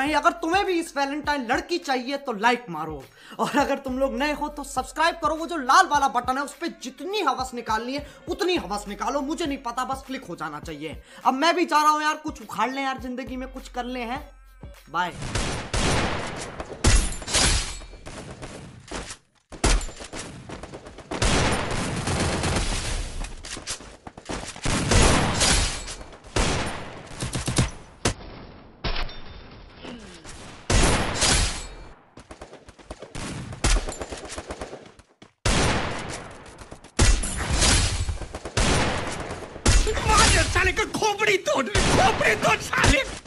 नहीं, अगर तुम्हें भी इस वैलेंटाइन लड़की चाहिए तो लाइक मारो। और अगर तुम लोग नए हो तो सब्सक्राइब करो। वो जो लाल वाला बटन है, उस पर जितनी हवस निकालनी है, उतनी हवस निकालो। मुझे नहीं पता, बस क्लिक हो जाना चाहिए। अब मैं भी जा रहा हूँ यार, कुछ उखाड़ लें यार, ज़िंदगी में कुछ कर ले, हैं? बाय साले का खोपड़ी तोड़ खोपड़ी तोड़ साले।